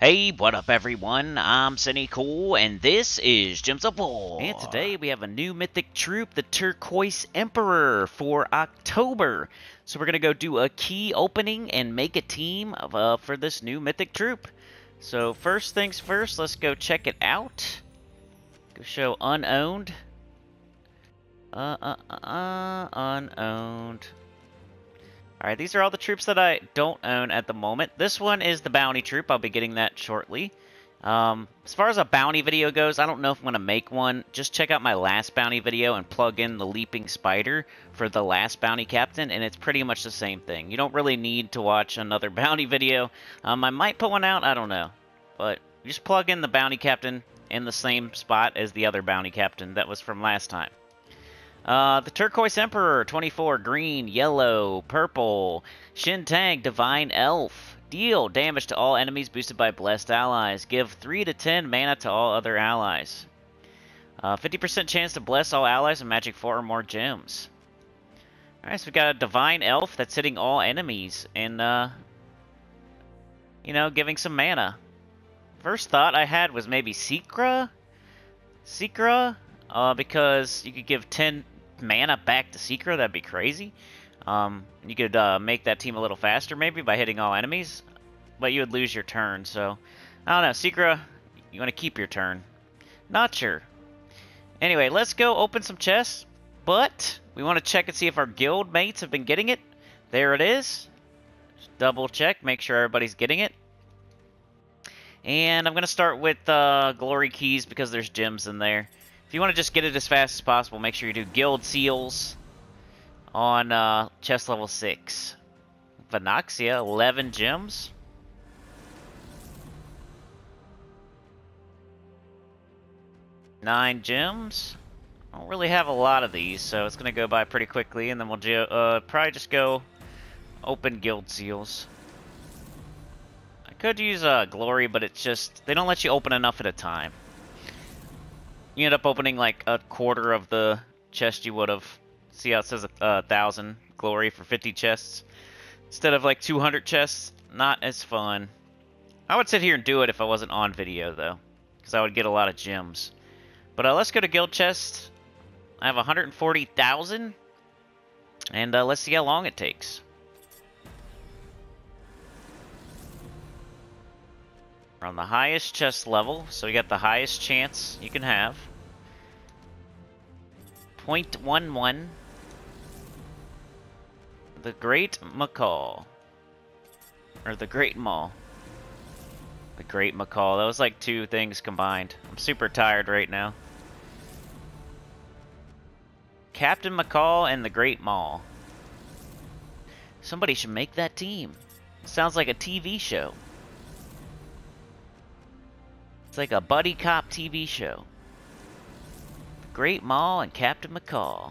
Hey, what up everyone? I'm Sinny Cool, and this is Gems of War. And today we have a new mythic troop, the Turquoise Emperor, for October. So we're going to go do a key opening and make a team of, uh, for this new mythic troop. So first things first, let's go check it out. Go show unowned. Uh, uh, uh, uh unowned. Alright, these are all the troops that I don't own at the moment. This one is the bounty troop. I'll be getting that shortly. Um, as far as a bounty video goes, I don't know if I'm going to make one. Just check out my last bounty video and plug in the Leaping Spider for the last bounty captain, and it's pretty much the same thing. You don't really need to watch another bounty video. Um, I might put one out, I don't know. But just plug in the bounty captain in the same spot as the other bounty captain that was from last time. Uh, the Turquoise Emperor, 24, green, yellow, purple. Shentang, Divine Elf. Deal damage to all enemies boosted by blessed allies. Give 3 to 10 mana to all other allies. 50% uh, chance to bless all allies and magic 4 or more gems. Alright, so we got a Divine Elf that's hitting all enemies and, uh, you know, giving some mana. First thought I had was maybe Secra? Secra? Uh, because you could give 10 mana back to Secra, that'd be crazy. Um, you could uh, make that team a little faster, maybe, by hitting all enemies, but you would lose your turn, so... I don't know, Secra, you want to keep your turn. Not sure. Anyway, let's go open some chests, but we want to check and see if our guild mates have been getting it. There it is. Just double check, make sure everybody's getting it. And I'm going to start with uh, Glory Keys because there's gems in there. If you want to just get it as fast as possible, make sure you do Guild Seals on uh, chest level 6. Vanaxia, 11 gems. Nine gems. I don't really have a lot of these, so it's going to go by pretty quickly, and then we'll uh, probably just go open guild seals. I could use uh, glory, but it's just, they don't let you open enough at a time you end up opening like a quarter of the chest you would have. See how it says a, a thousand glory for 50 chests instead of like 200 chests. Not as fun. I would sit here and do it if I wasn't on video though, because I would get a lot of gems. But uh, let's go to guild chest. I have 140,000, and uh, let's see how long it takes. We're on the highest chest level, so we got the highest chance you can have. 0.11. The Great McCall. Or the Great Maw. The Great McCall. That was like two things combined. I'm super tired right now. Captain McCall and the Great Maw. Somebody should make that team. Sounds like a TV show. It's like a buddy cop TV show. Great Maw and Captain McCall.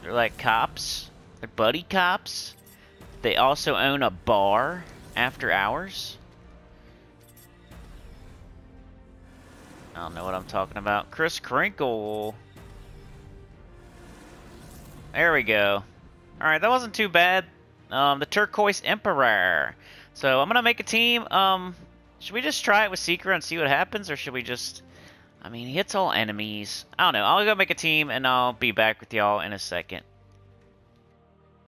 They're like cops. They're buddy cops. They also own a bar after hours. I don't know what I'm talking about. Chris Crinkle. There we go. Alright, that wasn't too bad. Um, the Turquoise Emperor. So I'm gonna make a team. Um, should we just try it with Secret and see what happens, or should we just? I mean, he hits all enemies. I don't know. I'll go make a team, and I'll be back with y'all in a second.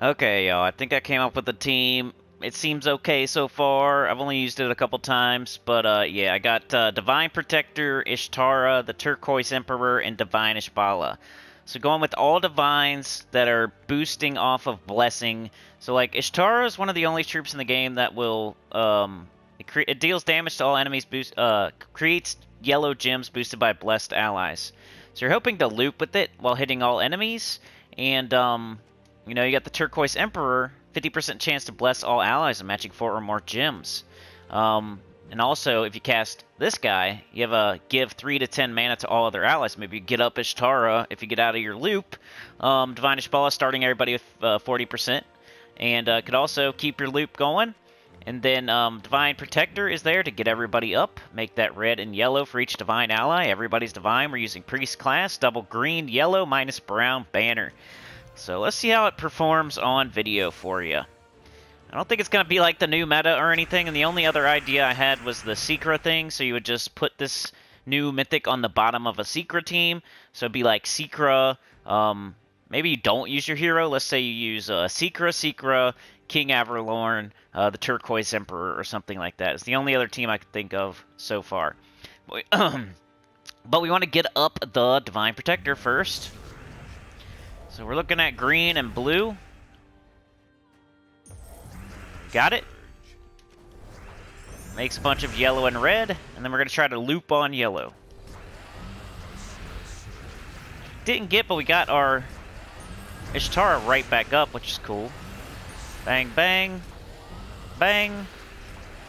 Okay, y'all. I think I came up with a team. It seems okay so far. I've only used it a couple times, but uh, yeah, I got uh, Divine Protector, Ishtara, the Turquoise Emperor, and Divine Ishbaala. So going with all divines that are boosting off of blessing. So like Ishtara is one of the only troops in the game that will um it, it deals damage to all enemies boost uh creates yellow gems boosted by blessed allies. So you're hoping to loop with it while hitting all enemies and um you know, you got the Turquoise Emperor, 50% chance to bless all allies and matching 4 or more gems. Um, and also, if you cast this guy, you have a give 3 to 10 mana to all other allies. Maybe you get up Ishtara if you get out of your loop. Um, Divine Ishbaala starting everybody with uh, 40%. And uh, could also keep your loop going. And then um, Divine Protector is there to get everybody up. Make that red and yellow for each Divine ally. Everybody's Divine. We're using Priest class. Double green, yellow, minus brown banner. So let's see how it performs on video for you. I don't think it's going to be like the new meta or anything, and the only other idea I had was the Secret thing, so you would just put this new Mythic on the bottom of a Secret team, so it'd be like Secret, um, maybe you don't use your hero, let's say you use uh, Secret, Secret, King Averlorn, uh, the Turquoise Emperor, or something like that. It's the only other team I could think of so far. But we want to get up the Divine Protector first. So we're looking at green and blue. Got it. Makes a bunch of yellow and red, and then we're going to try to loop on yellow. Didn't get, but we got our Ishtara right back up, which is cool. Bang, bang, bang,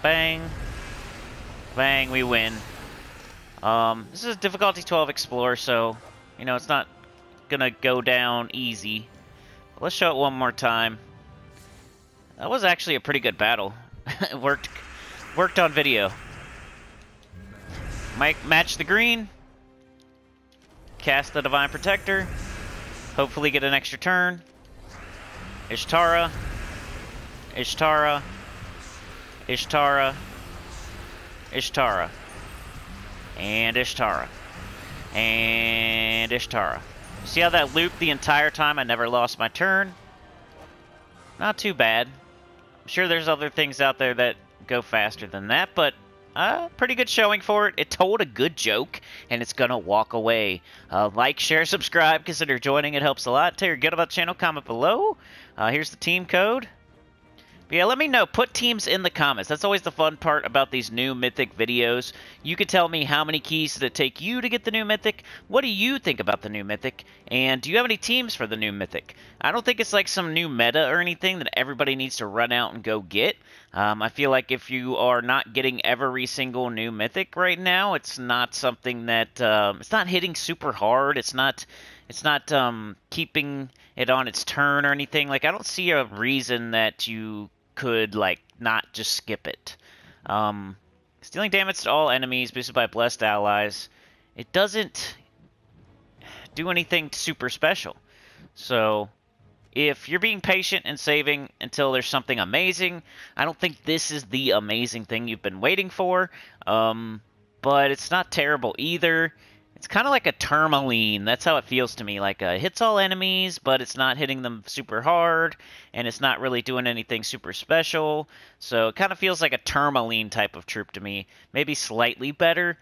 bang, bang, we win. Um, this is a difficulty 12 Explorer, so, you know, it's not gonna go down easy. But let's show it one more time. That was actually a pretty good battle. it worked, worked on video. Mike, match the green. Cast the Divine Protector. Hopefully get an extra turn. Ishtara. Ishtara. Ishtara. Ishtara. And Ishtara. And Ishtara. See how that looped the entire time? I never lost my turn. Not too bad. I'm sure there's other things out there that go faster than that, but uh, pretty good showing for it. It told a good joke, and it's gonna walk away. Uh, like, share, subscribe, consider joining. It helps a lot. Tell your good about the channel, comment below. Uh, here's the team code. Yeah, let me know. Put teams in the comments. That's always the fun part about these new Mythic videos. You could tell me how many keys did it take you to get the new Mythic? What do you think about the new Mythic? And do you have any teams for the new Mythic? I don't think it's like some new meta or anything that everybody needs to run out and go get. Um, I feel like if you are not getting every single new Mythic right now, it's not something that... Um, it's not hitting super hard. It's not... It's not um, keeping it on its turn or anything. Like, I don't see a reason that you could like not just skip it. Um, stealing damage to all enemies boosted by blessed allies. It doesn't do anything super special. So if you're being patient and saving until there's something amazing, I don't think this is the amazing thing you've been waiting for. Um, but it's not terrible either. It's kind of like a tourmaline. That's how it feels to me. Like uh, it hits all enemies, but it's not hitting them super hard, and it's not really doing anything super special. So it kind of feels like a tourmaline type of troop to me. Maybe slightly better,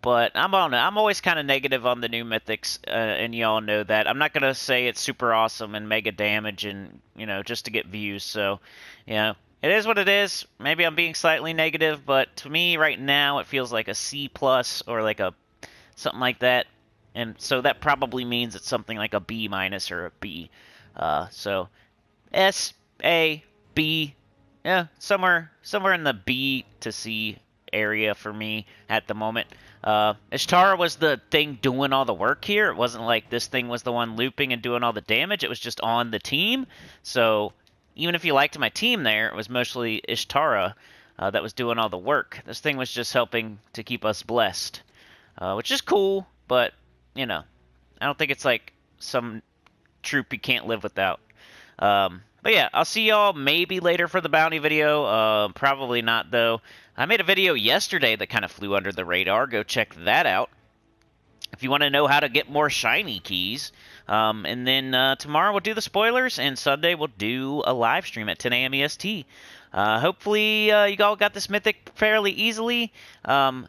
but I'm on. I'm always kind of negative on the new mythics, uh, and y'all know that. I'm not gonna say it's super awesome and mega damage, and you know, just to get views. So, you know, it is what it is. Maybe I'm being slightly negative, but to me right now, it feels like a C plus or like a something like that. And so that probably means it's something like a B minus or a B. Uh, so S A B, yeah, somewhere somewhere in the B to C area for me at the moment. Uh, Ishtara was the thing doing all the work here. It wasn't like this thing was the one looping and doing all the damage. It was just on the team. So even if you liked my team there, it was mostly Ishtara uh, that was doing all the work. This thing was just helping to keep us blessed uh, which is cool, but you know, I don't think it's like some troop you can't live without. Um, but yeah, I'll see y'all maybe later for the bounty video. Uh, probably not though. I made a video yesterday that kind of flew under the radar. Go check that out. If you want to know how to get more shiny keys. Um, and then uh, tomorrow we'll do the spoilers, and Sunday we'll do a live stream at 10 a.m. EST. Uh, hopefully uh, you all got this mythic fairly easily. Um,